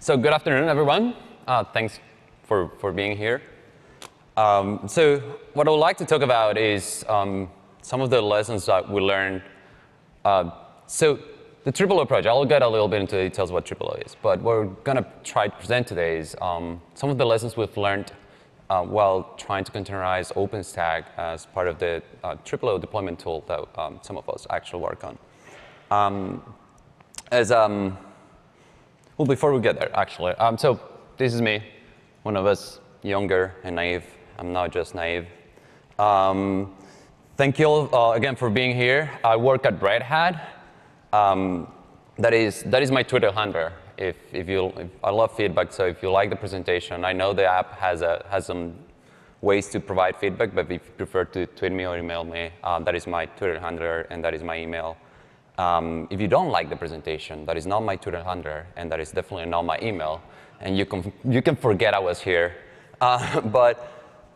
So good afternoon, everyone. Uh, thanks for, for being here. Um, so what I would like to talk about is um, some of the lessons that we learned. Uh, so the TripleO project, I'll get a little bit into details what TripleO is, but what we're going to try to present today is um, some of the lessons we've learned uh, while trying to containerize OpenStack as part of the uh, deployment tool that um, some of us actually work on. Um, as um, well, before we get there, actually, um, so this is me, one of us, younger and naive. I'm not just naive. Um, thank you all uh, again for being here. I work at Red Hat. Um, that is that is my Twitter handle. If if you, if, I love feedback, so if you like the presentation, I know the app has a has some ways to provide feedback, but if you prefer to tweet me or email me, um, that is my Twitter handle and that is my email. Um, if you don't like the presentation, that is not my Twitter handle, and that is definitely not my email, and you can, you can forget I was here. Uh, but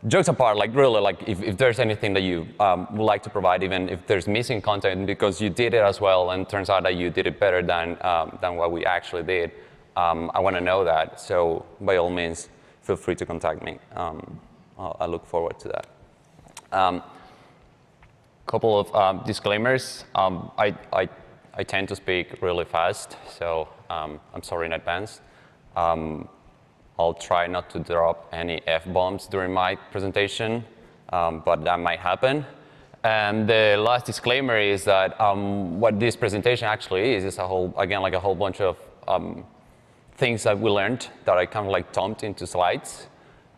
jokes apart, like really, like if, if there's anything that you um, would like to provide, even if there's missing content because you did it as well, and turns out that you did it better than, um, than what we actually did, um, I want to know that. So by all means, feel free to contact me. Um, i look forward to that. Couple of um, disclaimers. Um, I, I, I, tend to speak really fast, so um, I'm sorry in advance. Um, I'll try not to drop any F-bombs during my presentation, um, but that might happen. And the last disclaimer is that um, what this presentation actually is, is a whole, again, like a whole bunch of things that we learned that I kind of like dumped into slides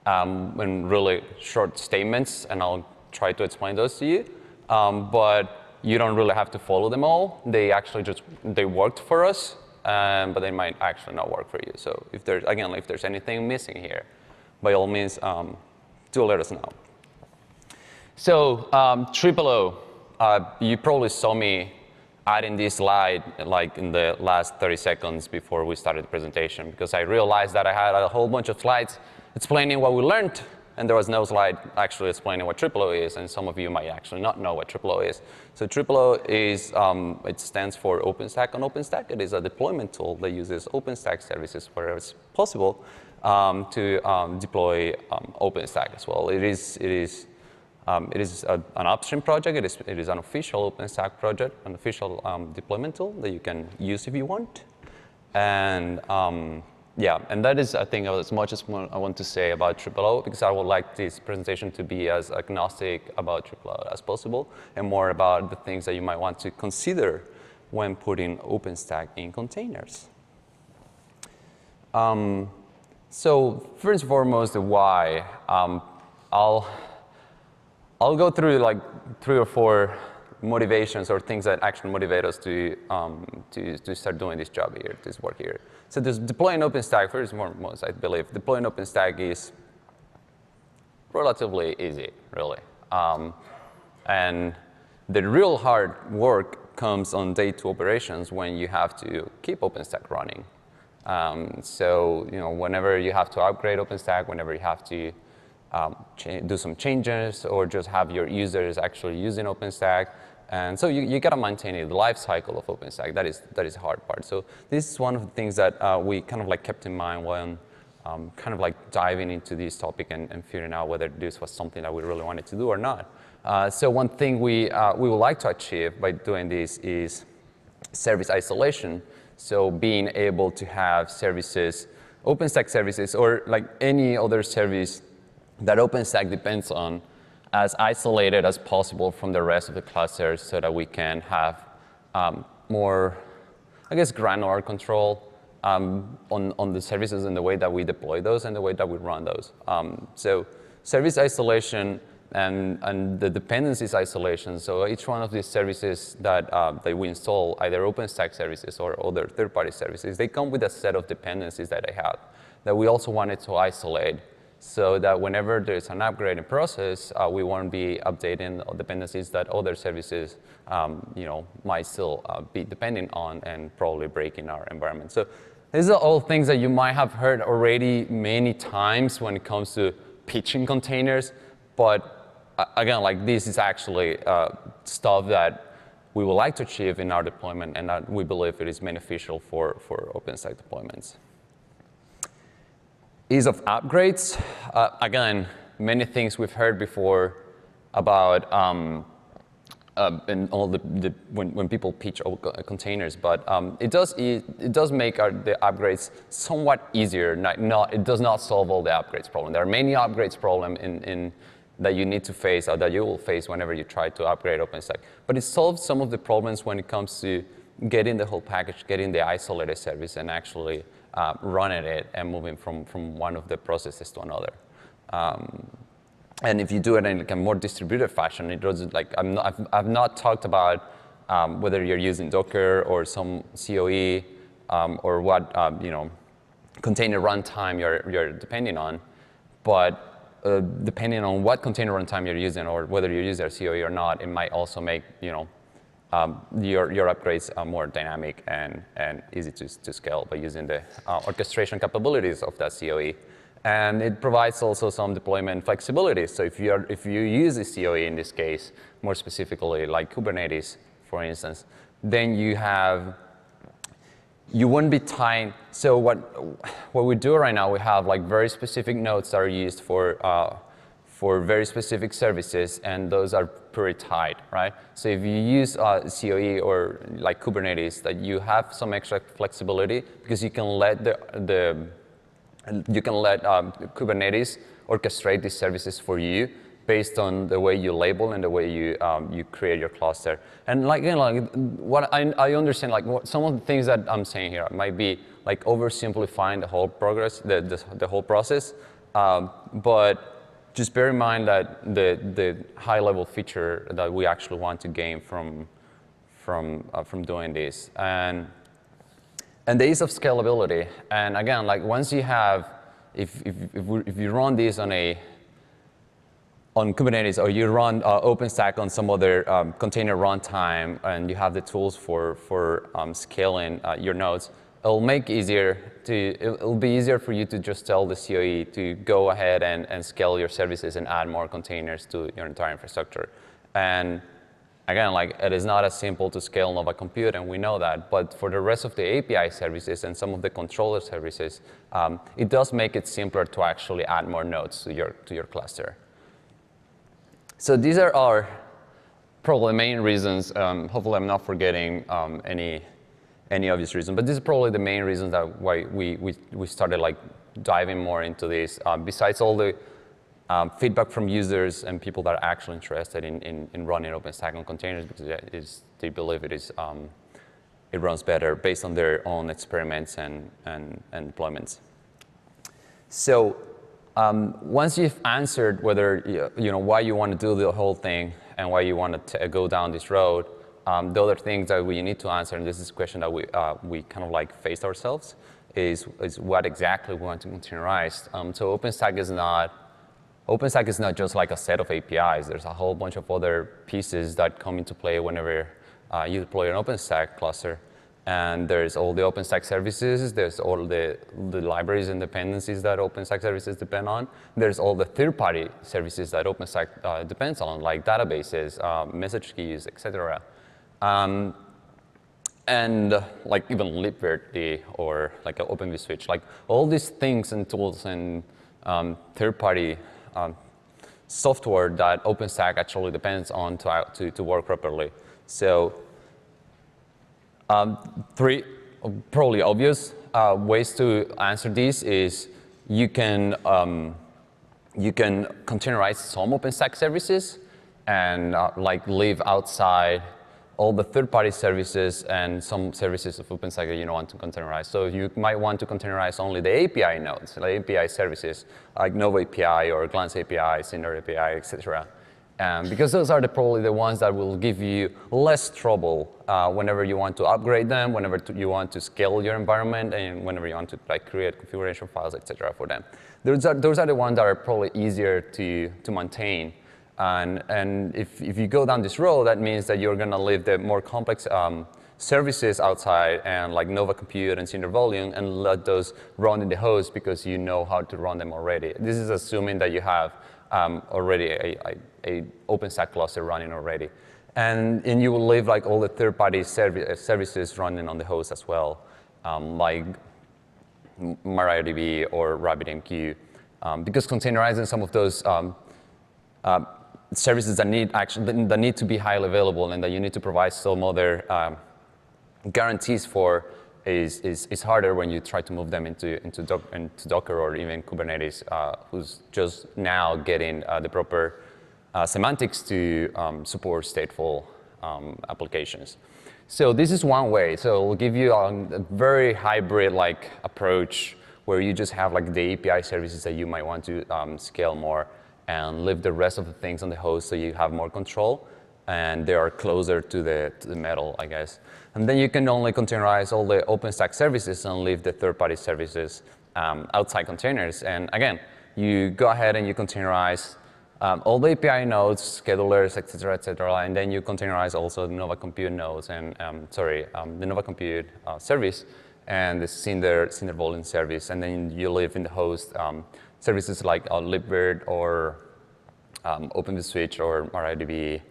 in really short statements, and I'll try to explain those to you um, but you don't really have to follow them all. They actually just, they worked for us, um, but they might actually not work for you. So if there's, again, if there's anything missing here, by all means, um, do let us know. So um, TripleO, uh, you probably saw me adding this slide like in the last 30 seconds before we started the presentation because I realized that I had a whole bunch of slides explaining what we learned and there was no slide actually explaining what TripleO is, and some of you might actually not know what TripleO is. So TripleO is, um, it stands for OpenStack on OpenStack. It is a deployment tool that uses OpenStack services wherever it's possible um, to um, deploy um, OpenStack as well. It is, it is, um, it is a, an upstream project. It is, it is an official OpenStack project, an official deployment tool that you can use if you want. And yeah, and that is, I think, as much as I want to say about TripleO, because I would like this presentation to be as agnostic about TripleO as possible, and more about the things that you might want to consider when putting OpenStack in containers. Um, so first and foremost, the why. Um, I'll, I'll go through like three or four motivations or things that actually motivate us to, um, to, to start doing this job here, this work here. So deploying OpenStack, first and foremost, I believe, deploying OpenStack is relatively easy, really. Um, and the real hard work comes on day two operations when you have to keep OpenStack running. Um, so, you know, whenever you have to upgrade OpenStack, whenever you have to um, do some changes or just have your users actually using OpenStack, and so you, you got to maintain the life cycle of OpenStack. That is, that is the hard part. So this is one of the things that uh, we kind of like kept in mind when um, kind of like diving into this topic and, and, figuring out whether this was something that we really wanted to do or not. Uh, so one thing we, uh, we would like to achieve by doing this is service isolation. So being able to have services, OpenStack services, or like any other service that OpenStack depends on, as isolated as possible from the rest of the clusters so that we can have um, more, I guess, granular control um, on, on the services and the way that we deploy those and the way that we run those. Um, so service isolation and, and the dependencies isolation. So each one of these services that, uh, that we install, either OpenStack services or other third-party services, they come with a set of dependencies that they have that we also wanted to isolate so that whenever there's an upgrading process, uh, we won't be updating dependencies that other services um, you know, might still uh, be depending on and probably breaking our environment. So these are all things that you might have heard already many times when it comes to pitching containers, but uh, again, like this is actually uh, stuff that we would like to achieve in our deployment and that we believe it is beneficial for, for OpenStack deployments. Ease of upgrades. Uh, again, many things we've heard before about um, uh, and all the, the, when, when people pitch containers, but um, it does it, it does make our, the upgrades somewhat easier. Not, not, it does not solve all the upgrades problem. There are many upgrades problem in, in that you need to face or that you will face whenever you try to upgrade OpenStack. But it solves some of the problems when it comes to getting the whole package, getting the isolated service, and actually uh, running it and moving from, from one of the processes to another. Um, and if you do it in like a more distributed fashion, it doesn't like I'm not, I've, I've not talked about um, whether you're using Docker or some COE um, or what um, you know container runtime you're you're depending on, but uh, depending on what container runtime you're using or whether you use their COE or not, it might also make you know um, your, your upgrades are more dynamic and, and easy to, to scale by using the uh, orchestration capabilities of that COE. And it provides also some deployment flexibility. So if, you're, if you use the COE in this case, more specifically like Kubernetes, for instance, then you have, you wouldn't be tying, so what, what we do right now, we have like very specific nodes that are used for, uh, for very specific services, and those are pretty tight, right? So if you use uh, COE or like Kubernetes, that you have some extra flexibility because you can let the, the you can let um, Kubernetes orchestrate these services for you based on the way you label and the way you um, you create your cluster. And like, you know, like what I, I understand, like what, some of the things that I'm saying here might be like oversimplifying the whole progress, the, the, the whole process. Um, but just bear in mind that the, the high level feature that we actually want to gain from, from, uh, from doing this. And and the ease of scalability. And again, like once you have, if, if, if, we, if you run this on a on Kubernetes or you run uh, OpenStack on some other um, container runtime and you have the tools for, for um, scaling uh, your nodes, it'll make easier to, it'll be easier for you to just tell the COE to go ahead and, and scale your services and add more containers to your entire infrastructure. And Again, like it is not as simple to scale Nova Compute, and we know that. But for the rest of the API services and some of the controller services, um, it does make it simpler to actually add more nodes to your, to your cluster. So these are our probably main reasons. Um, hopefully, I'm not forgetting um, any any obvious reason, but this is probably the main reason that why we we, we started like diving more into this. Uh, besides all the um, feedback from users and people that are actually interested in, in, in running OpenStack on containers because they believe it is um, it runs better based on their own experiments and, and, and deployments. So um, once you've answered whether you know why you want to do the whole thing and why you want to go down this road, um, the other things that we need to answer, and this is a question that we, uh, we kind of like faced ourselves, is, is what exactly we want to containerize. Um, so OpenStack is not OpenStack is not just like a set of APIs. There's a whole bunch of other pieces that come into play whenever uh, you deploy an OpenStack cluster. And there's all the OpenStack services. There's all the, the libraries and dependencies that OpenStack services depend on. There's all the third-party services that OpenStack uh, depends on, like databases, uh, message queues, etc. Um, and uh, like even libvirt or like an Open vSwitch, like all these things and tools and um, third-party um, software that OpenStack actually depends on to, to, to work properly. So um, three probably obvious uh, ways to answer this is you can um, you can containerize some OpenStack services and uh, like live outside all the third-party services and some services of OpenStack you don't want to containerize. So you might want to containerize only the API nodes, like API services, like Nova API or Glance API, Cinder API, etc. Um, because those are the, probably the ones that will give you less trouble uh, whenever you want to upgrade them, whenever you want to scale your environment, and whenever you want to like create configuration files, etc. for them. Those are, those are the ones that are probably easier to, to maintain and, and if, if you go down this road, that means that you're going to leave the more complex um, services outside and like Nova Compute and Cinder Volume and let those run in the host because you know how to run them already. This is assuming that you have um, already a, a, a, OpenStack cluster running already. And, and you will leave like all the third-party serv services running on the host as well, um, like MariaDB or RabbitMQ, um, because containerizing some of those um, uh, services that need actually that need to be highly available and that you need to provide some other um, guarantees for is, is, is, harder when you try to move them into, into, into Docker or even Kubernetes, uh, who's just now getting uh, the proper uh, semantics to um, support stateful um, applications. So this is one way. So we'll give you a, a very hybrid like approach where you just have like the API services that you might want to um, scale more and leave the rest of the things on the host so you have more control and they are closer to the, to the metal, I guess. And then you can only containerize all the OpenStack services and leave the third-party services um, outside containers. And again, you go ahead and you containerize um, all the API nodes, schedulers, et cetera, et cetera, and then you containerize also the Nova Compute nodes and, um, sorry, um, the Nova Compute uh, service and the Cinder, Cinder Volume service, and then you live in the host um, services like uh, Libvirt or um, OpenVSwitch or MariaDB,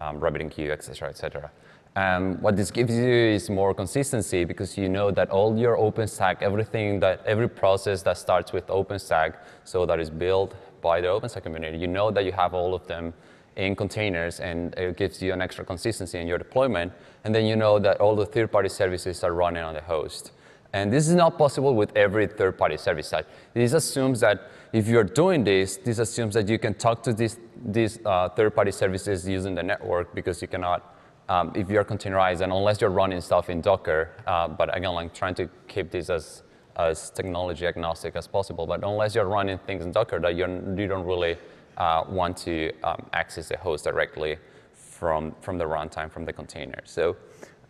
um, RabbitMQ, et cetera, et cetera. Um, what this gives you is more consistency because you know that all your OpenStack, everything that every process that starts with OpenStack, so that is built, by the OpenStack community, you know that you have all of them in containers and it gives you an extra consistency in your deployment. And then you know that all the third-party services are running on the host. And this is not possible with every third-party service side. This assumes that if you're doing this, this assumes that you can talk to these, these uh, third-party services using the network because you cannot, um, if you're containerized, and unless you're running stuff in Docker, uh, but again, like trying to keep this as as technology agnostic as possible. But unless you're running things in Docker that you're, you don't really uh, want to um, access the host directly from, from the runtime, from the container. So,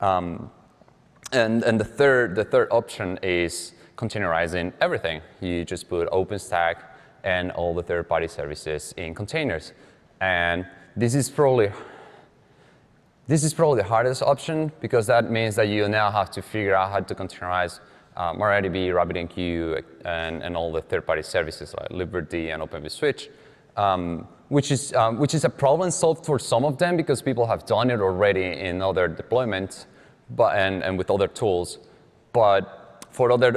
um, and, and the, third, the third option is containerizing everything. You just put OpenStack and all the third-party services in containers. And this is probably this is probably the hardest option because that means that you now have to figure out how to containerize uh, MariaDB, RabbitMQ, and, and all the third-party services like Libvirt and OpenVSwitch, um, which, is, um, which is a problem solved for some of them because people have done it already in other deployments but, and, and with other tools. But for other,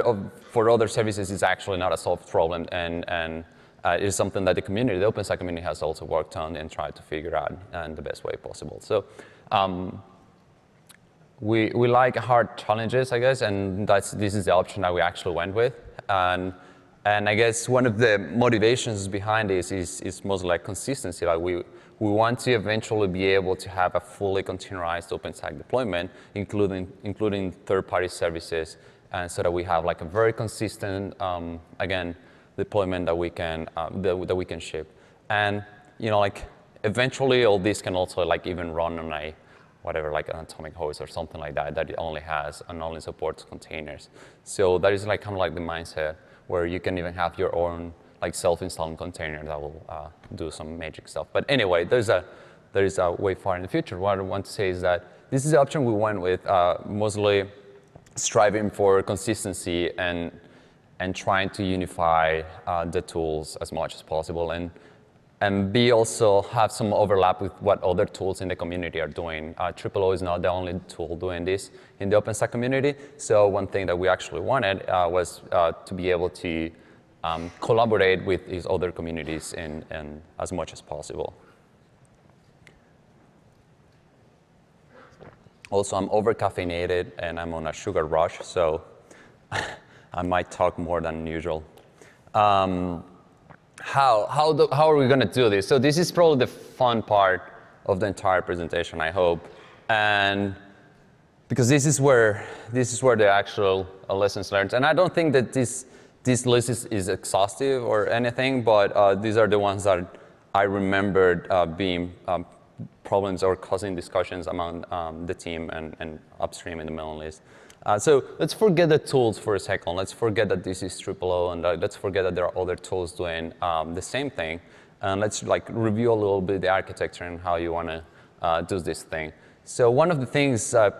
for other services, it's actually not a solved problem, and, and uh, something that the community, the OpenStack community, has also worked on and tried to figure out in the best way possible. So um, we, we like hard challenges, I guess, and that's, this is the option that we actually went with. And, and I guess one of the motivations behind this is, is mostly like consistency. Like we, we want to eventually be able to have a fully containerized OpenStack deployment, including, including third-party services, and so that we have like a very consistent, um, again, deployment that we can, um, that, that we can ship. And, you know, like eventually all this can also like even run on a whatever, like an atomic host or something like that, that it only has and only supports containers. So that is like kind of like the mindset where you can even have your own like self-installing container that will uh, do some magic stuff. But anyway, there's a, there is a way far in the future. What I want to say is that this is the option we went with, uh, mostly striving for consistency and, and trying to unify uh, the tools as much as possible. And and B, also have some overlap with what other tools in the community are doing. Uh, O is not the only tool doing this in the OpenStack community. So one thing that we actually wanted uh, was uh, to be able to um, collaborate with these other communities in as much as possible. Also, I'm over caffeinated and I'm on a sugar rush, so I might talk more than usual. Um, how, how, the, how are we going to do this? So this is probably the fun part of the entire presentation, I hope. And because this is where, this is where the actual lessons learned. And I don't think that this, this list is, is exhaustive or anything, but uh, these are the ones that I remembered uh, being um, problems or causing discussions among um, the team and, and upstream in the mailing list. Uh, so let's forget the tools for a second. Let's forget that this is TripleO, and uh, let's forget that there are other tools doing um, the same thing. And let's like review a little bit the architecture and how you want to uh, do this thing. So one of the things uh,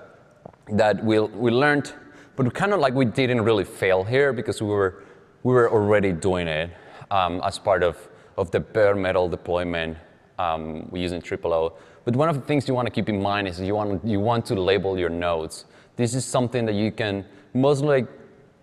that we, we learned, but kind of like we didn't really fail here because we were, we were already doing it um, as part of, of the bare metal deployment um, using TripleO. But one of the things you want to keep in mind is you want, you want to label your nodes. This is something that you can mostly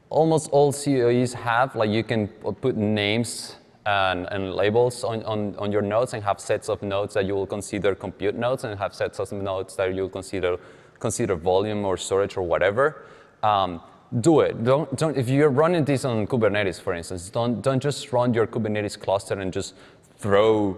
almost all COEs have, like you can put names and, and labels on, on, on, your nodes and have sets of nodes that you will consider compute nodes and have sets of nodes that you'll consider, consider volume or storage or whatever. Um, do it. Don't, don't, if you're running this on Kubernetes, for instance, don't, don't just run your Kubernetes cluster and just throw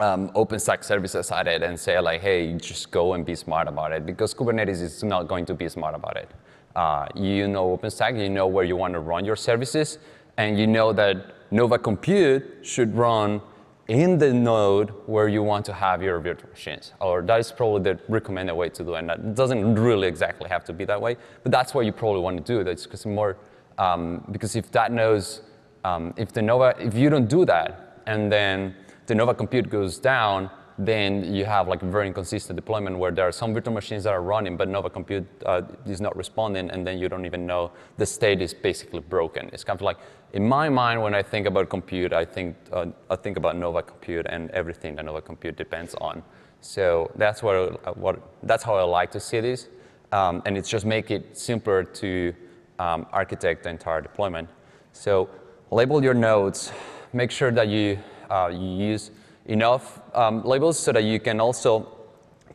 um, OpenStack services at it and say like, hey, just go and be smart about it because Kubernetes is not going to be smart about it. Uh, you know OpenStack, you know where you want to run your services, and you know that Nova Compute should run in the node where you want to have your virtual machines. Or that is probably the recommended way to do it. And that doesn't really exactly have to be that way, but that's what you probably want to do. That's because more, um, because if that knows, um, if the Nova, if you don't do that, and then the Nova Compute goes down, then you have like very inconsistent deployment where there are some virtual machines that are running, but Nova Compute uh, is not responding, and then you don't even know the state is basically broken. It's kind of like, in my mind, when I think about compute, I think, uh, I think about Nova Compute and everything that Nova Compute depends on. So that's what, uh, what that's how I like to see this, um, and it's just make it simpler to um, architect the entire deployment. So label your nodes, make sure that you, uh, you use enough um, labels so that you can also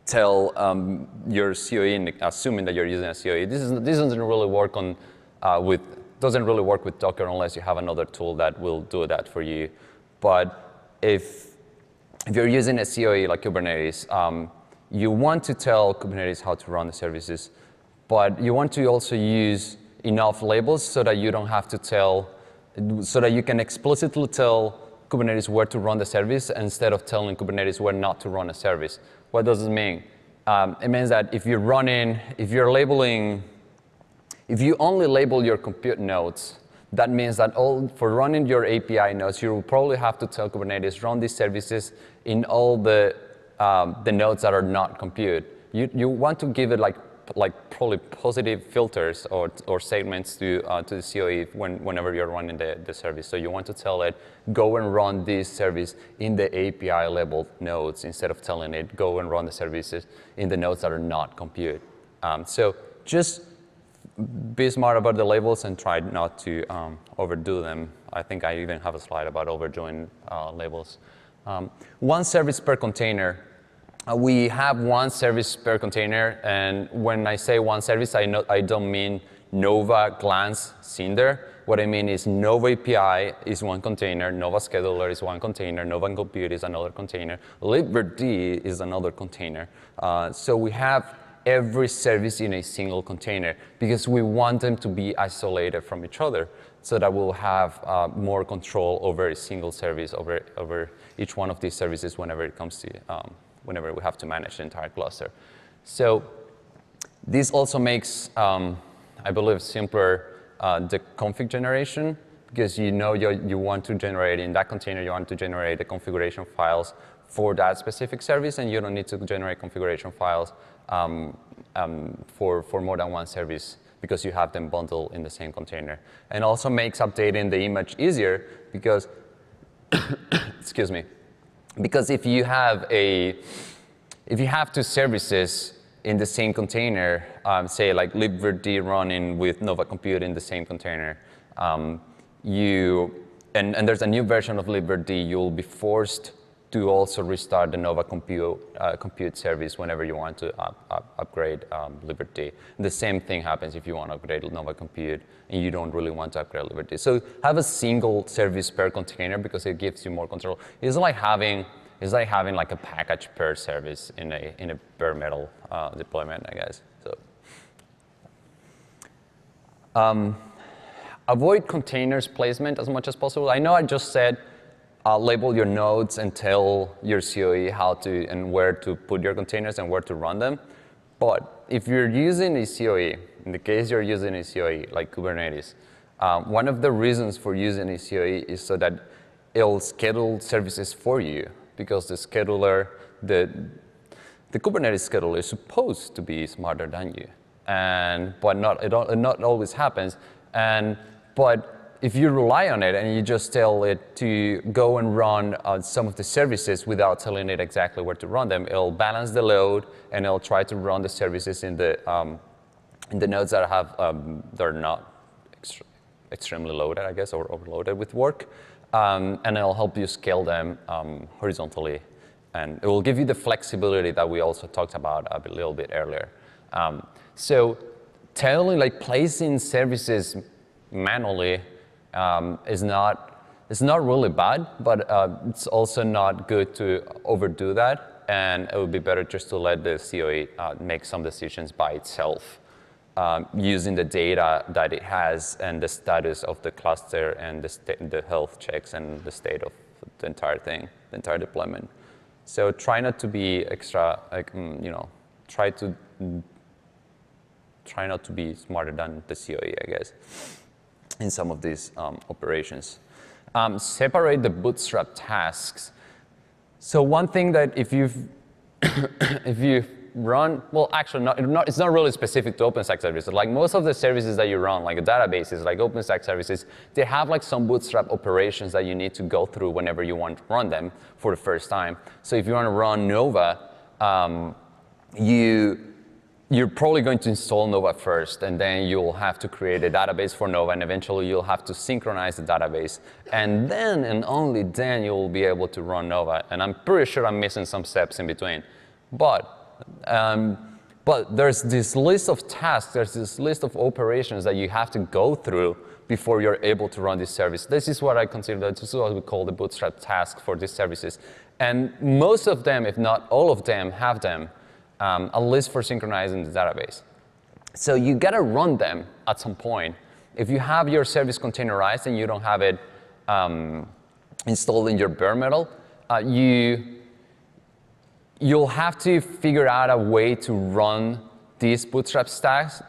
tell um, your COE, assuming that you're using a COE. This, is, this doesn't really work on uh, with doesn't really work with Docker unless you have another tool that will do that for you. But if if you're using a COE like Kubernetes, um, you want to tell Kubernetes how to run the services, but you want to also use enough labels so that you don't have to tell, so that you can explicitly tell Kubernetes where to run the service instead of telling Kubernetes where not to run a service. What does it mean? Um, it means that if you're running, if you're labeling, if you only label your compute nodes, that means that all, for running your API nodes, you will probably have to tell Kubernetes run these services in all the, um, the nodes that are not compute. You, you want to give it like like probably positive filters or, or segments to, uh, to the COE when, whenever you're running the, the service. So you want to tell it, go and run this service in the API level nodes instead of telling it, go and run the services in the nodes that are not compute. Um, so just be smart about the labels and try not to um, overdo them. I think I even have a slide about overdoing uh, labels. Um, one service per container uh, we have one service per container, and when I say one service, I, I don't mean Nova Glance Cinder. What I mean is Nova API is one container, Nova Scheduler is one container, Nova Compute is another container, libvirt is another container. Uh, so we have every service in a single container because we want them to be isolated from each other so that we'll have uh, more control over a single service, over, over each one of these services whenever it comes to um, whenever we have to manage the entire cluster. So this also makes, um, I believe, simpler uh, the config generation because you know you, want to generate in that container, you want to generate the configuration files for that specific service, and you don't need to generate configuration files um, um, for, for more than one service because you have them bundled in the same container. And also makes updating the image easier because, excuse me, because if you have a, if you have two services in the same container, um, say like libvirt running with Nova Compute in the same container, um, you, and, and there's a new version of libvirt, you'll be forced to also restart the Nova Compute, uh, compute service whenever you want to up, up, upgrade um, libvirt. The same thing happens if you want to upgrade Nova Compute and you don't really want to upgrade libvirt. So have a single service per container because it gives you more control. It's like having it's like having like a package per service in a in a bare metal uh, deployment, I guess. So. Um, avoid containers placement as much as possible. I know I just said uh, label your nodes and tell your COE how to and where to put your containers and where to run them. But if you're using a COE, in the case you're using a COE like Kubernetes, um, one of the reasons for using a COE is so that it'll schedule services for you because the scheduler, the, the Kubernetes scheduler is supposed to be smarter than you. And, but not, it, it not always happens. And, but if you rely on it and you just tell it to go and run uh, some of the services without telling it exactly where to run them, it'll balance the load and it'll try to run the services in the, um, in the nodes that have um, that are not extremely loaded, I guess, or overloaded with work. Um, and it'll help you scale them um, horizontally. And it will give you the flexibility that we also talked about a little bit earlier. Um, so telling like placing services manually um, is not it's not really bad, but uh, it's also not good to overdo that. And it would be better just to let the COE uh, make some decisions by itself um, using the data that it has and the status of the cluster and the, the health checks and the state of the entire thing, the entire deployment. So try not to be extra, like, mm, you know, try to try not to be smarter than the COE, I guess, in some of these um, operations. Um, separate the bootstrap tasks. So one thing that if you've if you run, well, actually, not, not, it's not really specific to OpenStack services. Like most of the services that you run, like databases, like OpenStack services, they have like some bootstrap operations that you need to go through whenever you want to run them for the first time. So if you want to run Nova, um, you you're probably going to install Nova first, and then you'll have to create a database for Nova, and eventually you'll have to synchronize the database. And then, and only then, you'll be able to run Nova. And I'm pretty sure I'm missing some steps in between. But, um, but there's this list of tasks, there's this list of operations that you have to go through before you're able to run this service. This is what I consider, this is what we call the bootstrap task for these services. And most of them, if not all of them, have them um, a list for synchronizing the database. So you gotta run them at some point. If you have your service containerized and you don't have it um, installed in your bare metal, uh, you, you'll have to figure out a way to run these bootstrap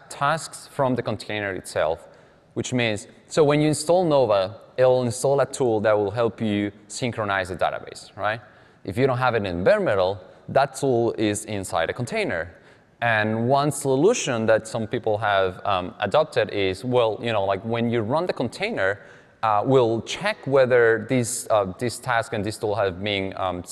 tasks from the container itself, which means, so when you install Nova, it'll install a tool that will help you synchronize the database, right? If you don't have it in bare metal, that tool is inside a container. And one solution that some people have um, adopted is, well, you know, like when you run the container, uh, we'll check whether these, uh, this task and this tool have been, um,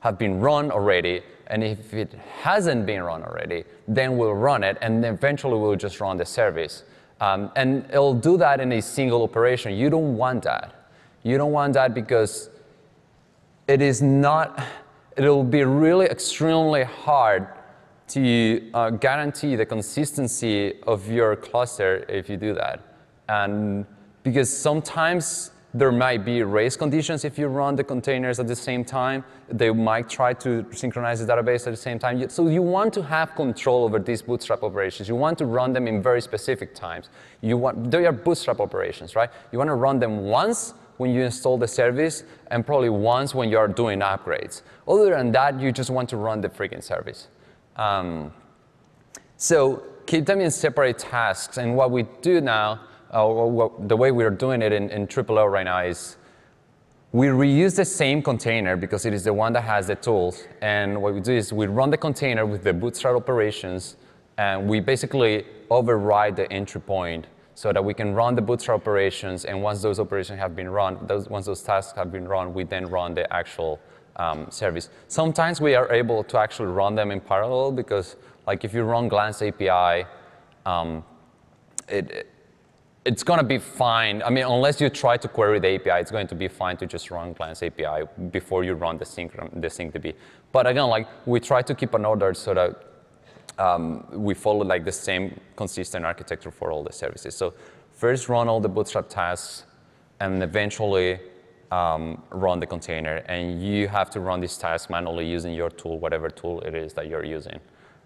have been run already. And if it hasn't been run already, then we'll run it, and eventually we'll just run the service. Um, and it'll do that in a single operation. You don't want that. You don't want that because it is not, it'll be really extremely hard to uh, guarantee the consistency of your cluster if you do that. And because sometimes there might be race conditions if you run the containers at the same time. They might try to synchronize the database at the same time. So you want to have control over these bootstrap operations. You want to run them in very specific times. You want, they are bootstrap operations, right? You want to run them once when you install the service and probably once when you're doing upgrades. Other than that, you just want to run the freaking service. Um, so keep them in separate tasks. And what we do now, uh, what, the way we're doing it in, in TripleO right now is we reuse the same container because it is the one that has the tools. And what we do is we run the container with the bootstrap operations, and we basically override the entry point so that we can run the bootstrap operations, and once those operations have been run, those, once those tasks have been run, we then run the actual um, service. Sometimes we are able to actually run them in parallel because, like, if you run Glance API, um, it, it, it's going to be fine. I mean, unless you try to query the API, it's going to be fine to just run Glance API before you run the sync, the syncdb. But again, like, we try to keep an order so that um, we follow like the same consistent architecture for all the services. So first run all the bootstrap tasks and eventually um, run the container. And you have to run these tasks manually using your tool, whatever tool it is that you're using.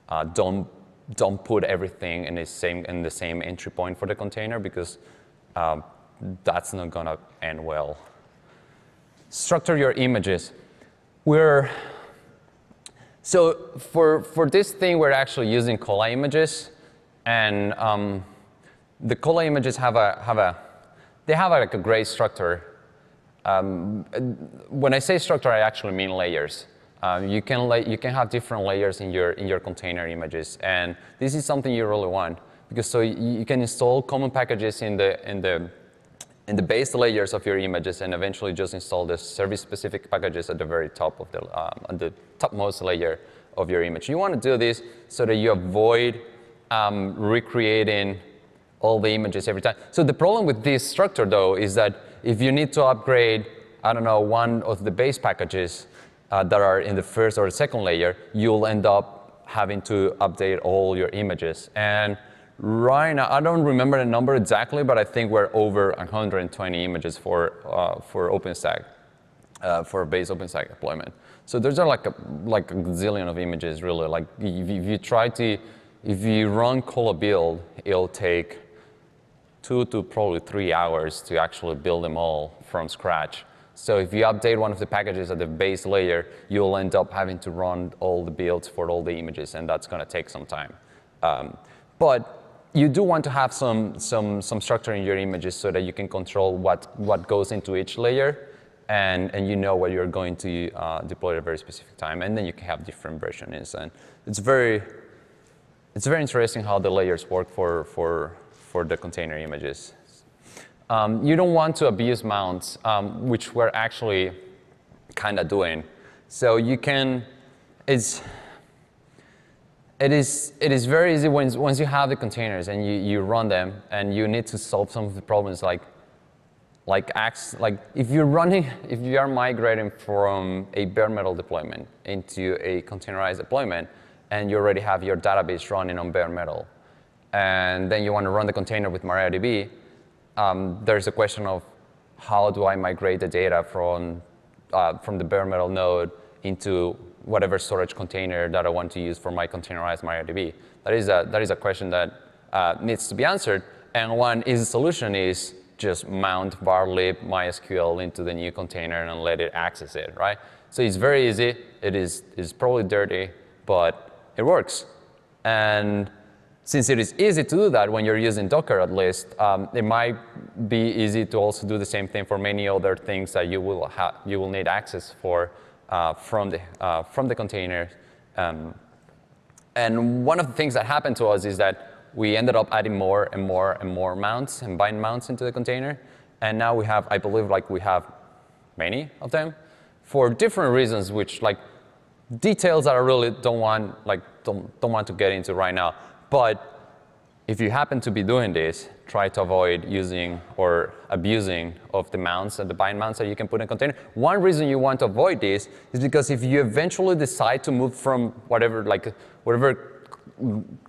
Uh, don't, don't put everything in the, same, in the same entry point for the container because um, that's not going to end well. Structure your images. We're so for, for this thing, we're actually using Kolla images. And um, the Kolla images have a, have a, they have like a great structure. Um, when I say structure, I actually mean layers. Um, you, can you can have different layers in your, in your container images. And this is something you really want. Because so you, can install common packages in the, in the in the base layers of your images and eventually just install the service-specific packages at the very top of the, um, the topmost layer of your image. You want to do this so that you avoid um, recreating all the images every time. So the problem with this structure, though, is that if you need to upgrade, I don't know, one of the base packages uh, that are in the first or the second layer, you'll end up having to update all your images. And right now, I don't remember the number exactly, but I think we're over 120 images for, uh, for OpenStack, uh, for base OpenStack deployment. So there's like a, like a zillion of images, really. Like if, you try to, if you run Kolla build, it'll take two to probably three hours to actually build them all from scratch. So if you update one of the packages at the base layer, you'll end up having to run all the builds for all the images, and that's going to take some time. Um, but you do want to have some, some, some structure in your images so that you can control what, what goes into each layer, and, and you know what you're going to uh, deploy at a very specific time, and then you can have different versions. And it's very, it's very interesting how the layers work for, for, for the container images. Um, you don't want to abuse mounts, um, which we're actually kind of doing. So you can, it's, it is, it is very easy once, once you have the containers and you, you run them and you need to solve some of the problems like, like, acts, like if you're running, if you are migrating from a bare metal deployment into a containerized deployment and you already have your database running on bare metal, and then you want to run the container with MariaDB, um, there's a question of how do I migrate the data from, uh, from the bare metal node into whatever storage container that I want to use for my containerized MariaDB. That is a, that is a question that uh, needs to be answered. And one easy solution is just mount varlib MySQL into the new container and let it access it, right? So it's very easy. It is probably dirty, but it works. And since it is easy to do that when you're using Docker at least, um, it might be easy to also do the same thing for many other things that you will, you will need access for uh, from, the, uh, from the container. Um, and one of the things that happened to us is that we ended up adding more and more and more mounts and bind mounts into the container. And now we have, I believe, like we have many of them for different reasons, which like details that I really don't want, like, don't, don't want to get into right now. But if you happen to be doing this, try to avoid using or abusing of the mounts and the bind mounts that you can put in a container. One reason you want to avoid this is because if you eventually decide to move from whatever, like, whatever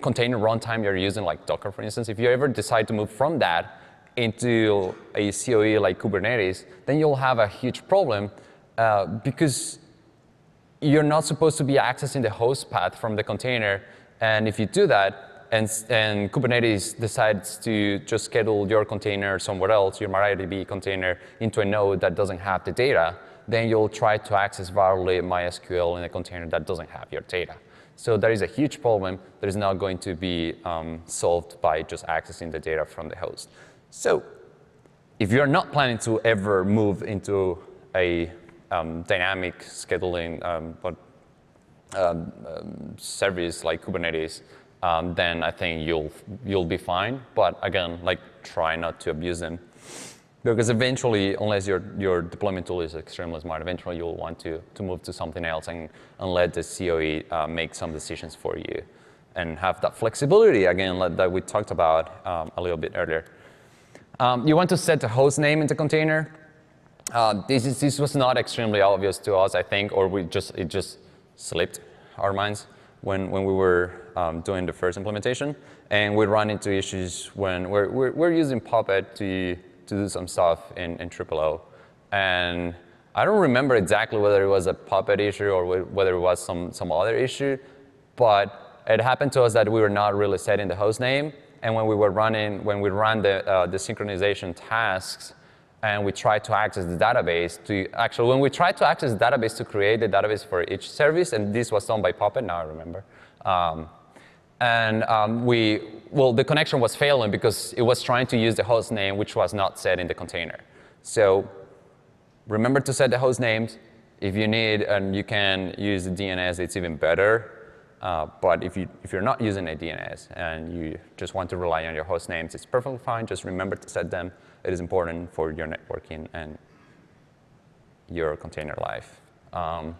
container runtime you're using, like Docker, for instance, if you ever decide to move from that into a COE like Kubernetes, then you'll have a huge problem uh, because you're not supposed to be accessing the host path from the container. And if you do that, and, and, Kubernetes decides to just schedule your container somewhere else, your MariaDB container, into a node that doesn't have the data, then you'll try to access varlib MySQL in a container that doesn't have your data. So there is a huge problem that is not going to be um, solved by just accessing the data from the host. So if you're not planning to ever move into a um, dynamic scheduling um, but, um, um, service like Kubernetes, um, then I think you'll, you'll be fine. But again, like try not to abuse them. Because eventually, unless your, your deployment tool is extremely smart, eventually you'll want to, to move to something else and, and let the COE uh, make some decisions for you and have that flexibility, again, that we talked about um, a little bit earlier. Um, you want to set the host name in the container. Uh, this, is, this was not extremely obvious to us, I think, or we just, it just slipped our minds when, when we were um, doing the first implementation. And we run into issues when we're, we're, we're using Puppet to to do some stuff in, in O. And I don't remember exactly whether it was a Puppet issue or whether it was some, some other issue, but it happened to us that we were not really setting the host name. And when we were running, when we ran the, uh, the synchronization tasks, and we tried to access the database to actually when we tried to access the database to create the database for each service, and this was done by Puppet, now I remember. Um, and um, we, well, the connection was failing because it was trying to use the host name, which was not set in the container. So remember to set the host names. If you need, and you can use the DNS, it's even better. Uh, but if, you, if you're not using a DNS and you just want to rely on your host names, it's perfectly fine. Just remember to set them. It is important for your networking and your container life. Um,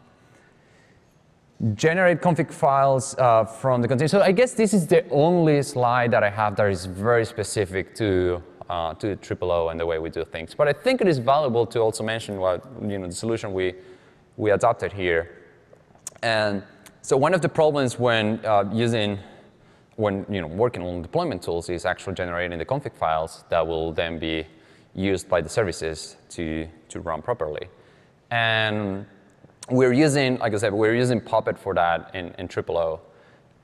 generate config files uh, from the container. So I guess this is the only slide that I have that is very specific to uh, to TripleO and the way we do things. But I think it is valuable to also mention what you know the solution we we adopted here. And so one of the problems when uh, using when you know working on deployment tools is actually generating the config files that will then be used by the services to to run properly. And we're using, like I said, we're using Puppet for that in, in O.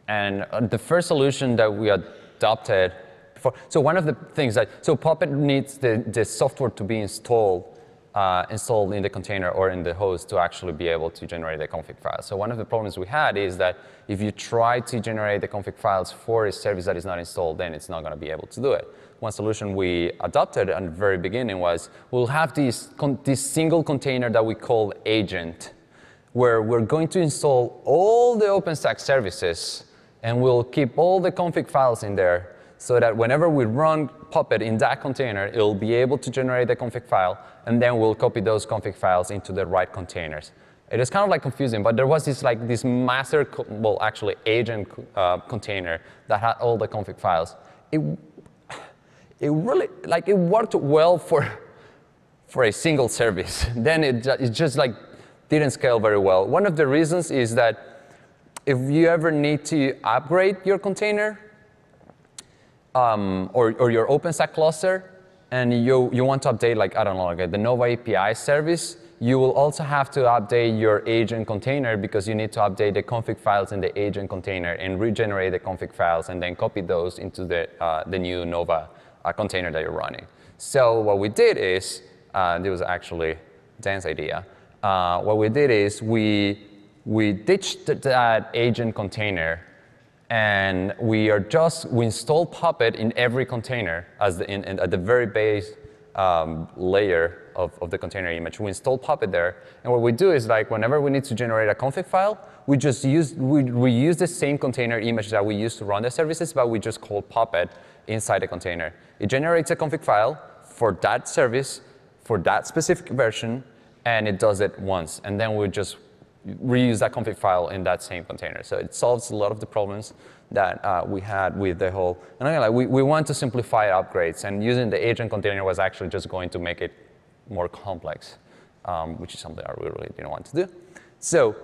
And uh, the first solution that we adopted, for, so one of the things that, so Puppet needs the, the software to be installed uh, installed in the container or in the host to actually be able to generate the config file. So one of the problems we had is that if you try to generate the config files for a service that is not installed, then it's not going to be able to do it. One solution we adopted at the very beginning was we'll have this, this single container that we call agent where we're going to install all the OpenStack services and we'll keep all the config files in there so that whenever we run Puppet in that container, it'll be able to generate the config file, and then we'll copy those config files into the right containers. It is kind of like confusing, but there was this like this master, well, actually agent uh, container that had all the config files. It, it really, like it worked well for, for a single service. then it, it just like didn't scale very well. One of the reasons is that if you ever need to upgrade your container um, or, or your OpenStack cluster, and you, you want to update, like, I don't know, like the Nova API service, you will also have to update your agent container because you need to update the config files in the agent container and regenerate the config files and then copy those into the, uh, the new Nova uh, container that you're running. So what we did is, uh, this was actually Dan's idea, uh, what we did is we, we ditched that agent container and we are just, we install Puppet in every container as the, in, in, at the very base um, layer of, of the container image. We install Puppet there, and what we do is like whenever we need to generate a config file, we just use, we, we use the same container image that we use to run the services, but we just call Puppet inside the container. It generates a config file for that service, for that specific version, and it does it once. And then we just reuse that config file in that same container. So it solves a lot of the problems that uh, we had with the whole, and again, like we, we want to simplify upgrades, and using the agent container was actually just going to make it more complex, um, which is something I really didn't want to do. So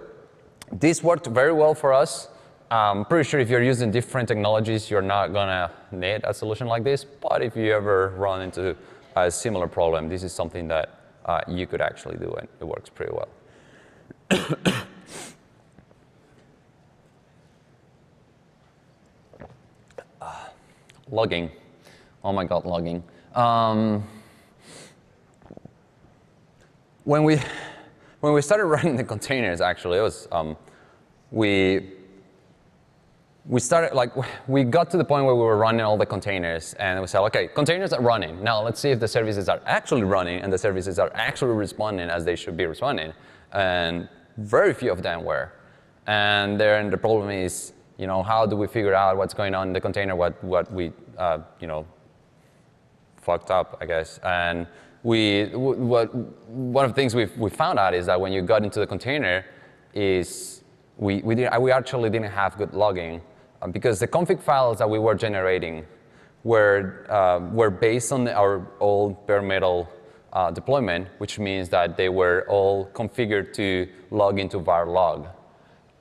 this worked very well for us. I'm pretty sure if you're using different technologies, you're not gonna need a solution like this, but if you ever run into a similar problem, this is something that uh, you could actually do, and it works pretty well. Logging. Oh my God, logging. Um, when we when we started running the containers, actually, it was um, we we started like we got to the point where we were running all the containers and we said okay containers are running now let's see if the services are actually running and the services are actually responding as they should be responding and very few of them were. And then the problem is you know how do we figure out what's going on in the container what what we uh, you know fucked up i guess. And we what one of the things we we found out is that when you got into the container is we, we, didn't we actually didn't have good logging um, because the config files that we were generating were, uh, were based on our old bare metal uh, deployment, which means that they were all configured to log into var log.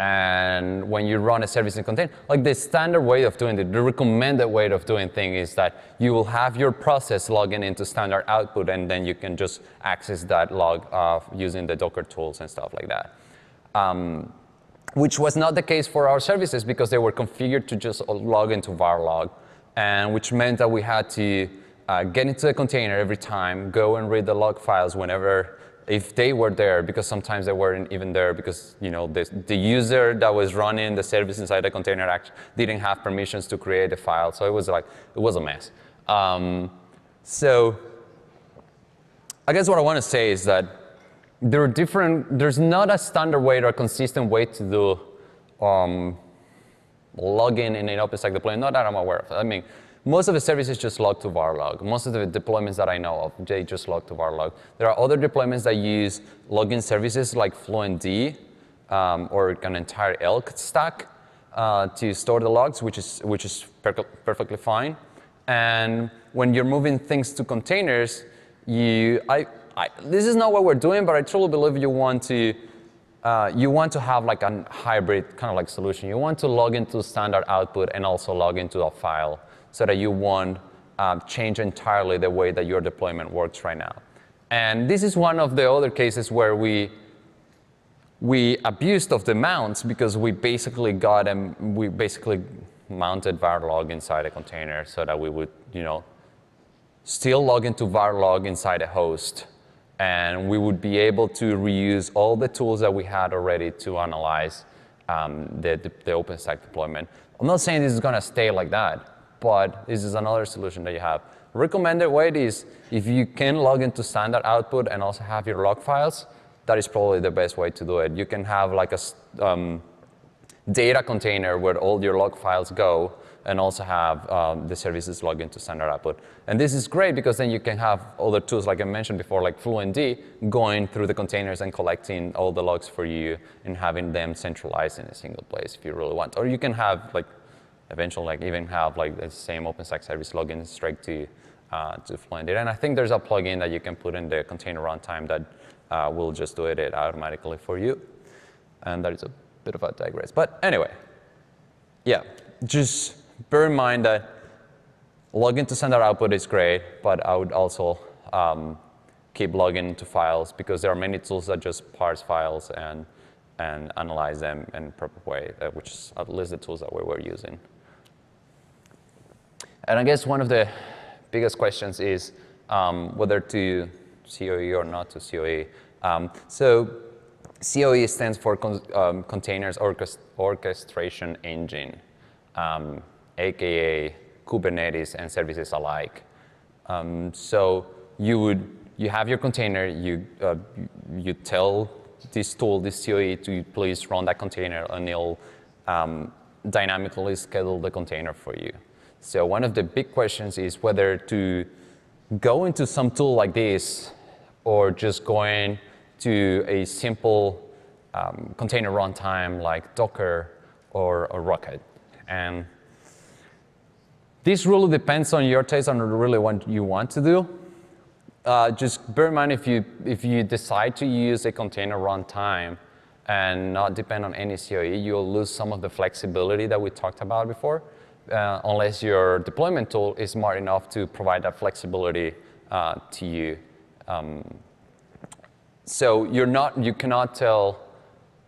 And when you run a service in container, like the standard way of doing it, the recommended way of doing things is that you will have your process logging into standard output, and then you can just access that log uh, using the Docker tools and stuff like that. Um, which was not the case for our services because they were configured to just log into varlog, and which meant that we had to uh, get into the container every time, go and read the log files whenever, if they were there, because sometimes they weren't even there because you know the, the user that was running the service inside the container actually didn't have permissions to create a file, so it was like it was a mess. Um, so I guess what I want to say is that there are different, there's not a standard way or a consistent way to do um, in an OpenStack deployment, not that I'm aware of. I mean, most of the services just log to varlog. Most of the deployments that I know of, they just log to varlog. There are other deployments that use login services like FluentD, um, or an entire Elk stack uh, to store the logs, which is, which is per perfectly fine. And when you're moving things to containers, you, I, I, this is not what we're doing, but I truly believe you want to, uh, you want to have like a hybrid kind of like solution. You want to log into standard output and also log into a file so that you won't um, change entirely the way that your deployment works right now. And this is one of the other cases where we we abused of the mounts because we basically got them, we basically mounted varlog inside a container so that we would, you know, still log into varlog inside a host and we would be able to reuse all the tools that we had already to analyze um, the, the, the OpenStack deployment. I'm not saying this is going to stay like that, but this is another solution that you have. Recommended way is if you can log into standard output and also have your log files, that is probably the best way to do it. You can have like a um, data container where all your log files go and also have um, the services log into standard output. And this is great because then you can have other tools, like I mentioned before, like Fluentd, going through the containers and collecting all the logs for you and having them centralized in a single place if you really want. Or you can have like eventually like even have like the same OpenStack service login straight to uh, to Fluentd. And I think there's a plugin that you can put in the container runtime that uh, will just do it automatically for you. And that is a bit of a digress. But anyway, yeah, just bear in mind that login to standard output is great, but I would also um, keep logging to files because there are many tools that just parse files and, and analyze them in a proper way, uh, which is at least the tools that we were using. And I guess one of the biggest questions is um, whether to COE or not to COE. Um, so COE stands for con um, Containers Orchest Orchestration Engine, um, aka Kubernetes and services alike. Um, so you would you have your container, you uh, you tell this tool, this COE, to please run that container, and it'll um, dynamically schedule the container for you. So one of the big questions is whether to go into some tool like this or just going to a simple um, container runtime like Docker or, or Rocket. And this really depends on your taste on really what you want to do. Uh, just bear in mind if you, if you decide to use a container runtime and not depend on any COE, you'll lose some of the flexibility that we talked about before, uh, unless your deployment tool is smart enough to provide that flexibility uh, to you. Um, so you're not, you cannot tell,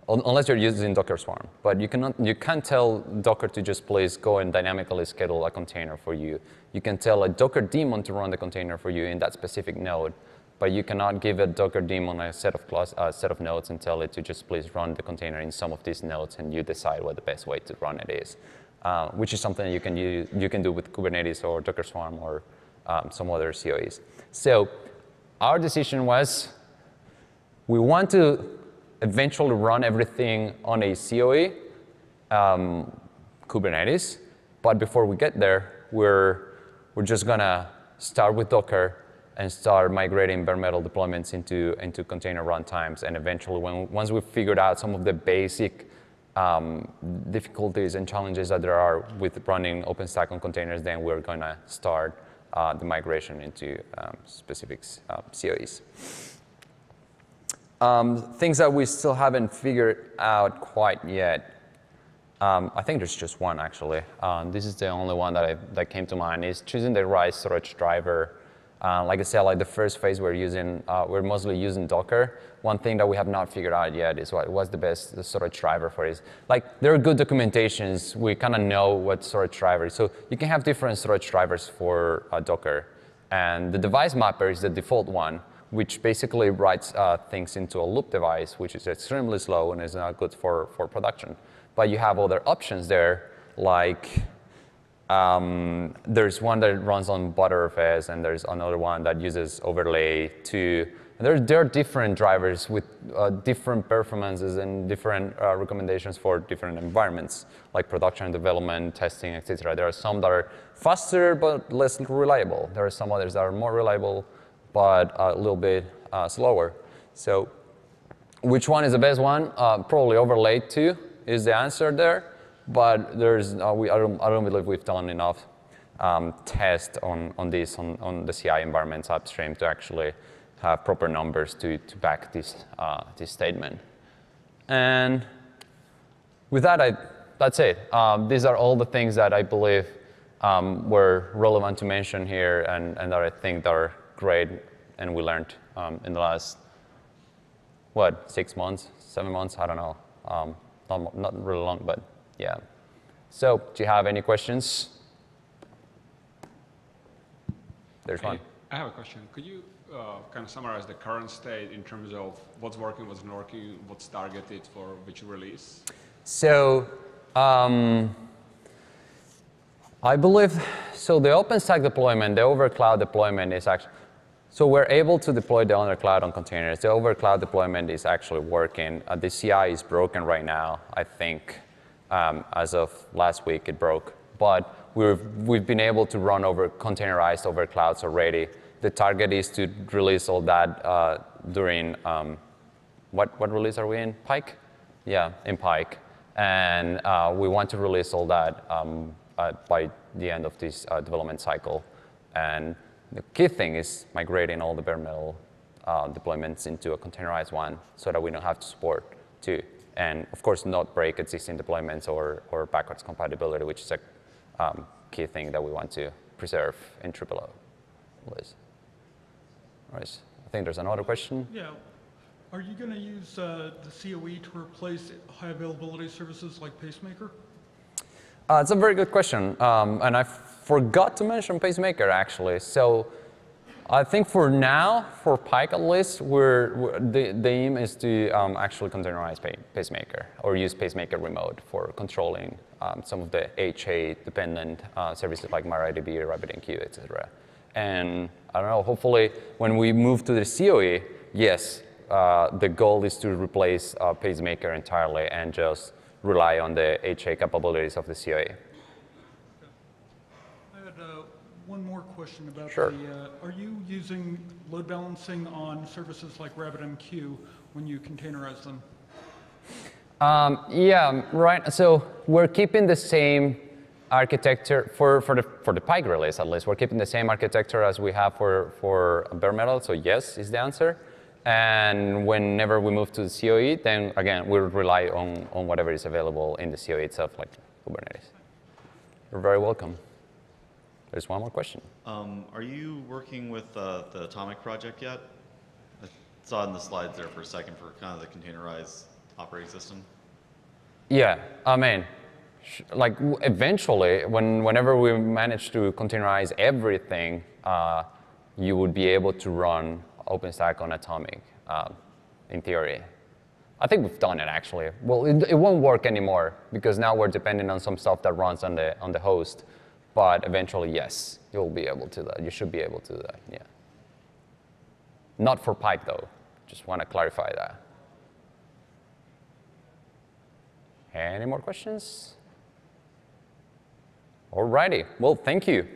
unless you're using Docker Swarm, but you cannot, you can't tell Docker to just please go and dynamically schedule a container for you. You can tell a Docker daemon to run the container for you in that specific node, but you cannot give a Docker daemon a set of class, a set of nodes and tell it to just please run the container in some of these nodes, and you decide what the best way to run it is, uh, which is something you can use, you can do with Kubernetes or Docker Swarm or um, some other COEs. So our decision was we want to eventually run everything on a COE, um, Kubernetes, but before we get there, we're, we're just gonna start with Docker and start migrating bare metal deployments into, into container runtimes. And eventually, when, once we've figured out some of the basic um, difficulties and challenges that there are with running OpenStack on containers, then we're gonna start uh, the migration into um, specific uh, COEs. Um, things that we still haven't figured out quite yet. Um, I think there's just one actually. Um, this is the only one that, I, that came to mind is choosing the right storage driver. Uh, like I said, like the first phase we're using, uh, we're mostly using Docker. One thing that we have not figured out yet is what what's the best storage driver for this. Like there are good documentations. We kind of know what storage driver is. So you can have different storage drivers for uh, Docker. And the device mapper is the default one which basically writes uh, things into a loop device, which is extremely slow and is not good for, for production. But you have other options there, like um, there's one that runs on Btrfs, and there's another one that uses overlay to. There, there are different drivers with uh, different performances and different uh, recommendations for different environments, like production, development, testing, etc. There are some that are faster but less reliable. There are some others that are more reliable but a little bit uh, slower. So which one is the best one? Uh, probably overlay2 is the answer there, but there's, uh, we, I, don't, I don't believe we've done enough um, tests on, on this, on, on the CI environments upstream to actually have proper numbers to, to back this, uh, this statement. And with that, I, that's it. Um, these are all the things that I believe um, were relevant to mention here and, and that I think are great and we learned um, in the last, what, six months, seven months? I don't know. Um, not, not really long, but yeah. So, do you have any questions? There's one. I have a question. Could you uh, kind of summarize the current state in terms of what's working, what's not working, what's targeted for which release? So, um, I believe, so the OpenStack deployment, the overcloud deployment is actually, so we're able to deploy the under cloud on containers. The overcloud deployment is actually working. Uh, the CI is broken right now, I think. Um, as of last week, it broke. But we've, we've been able to run over containerized over clouds already. The target is to release all that uh, during, um, what, what release are we in? Pike? Yeah, in Pike. And uh, we want to release all that um, uh, by the end of this uh, development cycle. And the key thing is migrating all the bare metal uh, deployments into a containerized one so that we don't have to support two. And of course, not break existing deployments or, or backwards compatibility, which is a um, key thing that we want to preserve in TripleO. Liz. Right. I think there's another question. Yeah. Are you going to use uh, the COE to replace high availability services like Pacemaker? Uh, it's a very good question. Um, and I forgot to mention Pacemaker, actually. So I think for now, for Pike at least, we're, we're the, the aim is to um, actually containerize Pacemaker or use Pacemaker remote for controlling um, some of the HA-dependent uh, services like MariaDB, RabbitMQ, etc. And I don't know, hopefully when we move to the COE, yes, uh, the goal is to replace uh, Pacemaker entirely and just rely on the HA capabilities of the COE. I had uh, one more question about Sure. the, uh, are you using load balancing on services like RabbitMQ when you containerize them? Um, yeah, right. So we're keeping the same architecture for, for, the, for the Pike release, at least. We're keeping the same architecture as we have for, for bare metal. So yes is the answer. And whenever we move to the COE, then again, we'll rely on, on whatever is available in the COE itself, like Kubernetes. You're very welcome. There's one more question. Um, are you working with uh, the Atomic project yet? I saw in the slides there for a second for kind of the containerized operating system. Yeah, I mean, like eventually, when, whenever we manage to containerize everything, uh, you would be able to run OpenStack on Atomic, uh, in theory. I think we've done it actually. Well, it, it won't work anymore because now we're depending on some stuff that runs on the on the host. But eventually, yes, you'll be able to that. You should be able to do that. Yeah. Not for Pike though. Just want to clarify that. Any more questions? Alrighty. Well, thank you.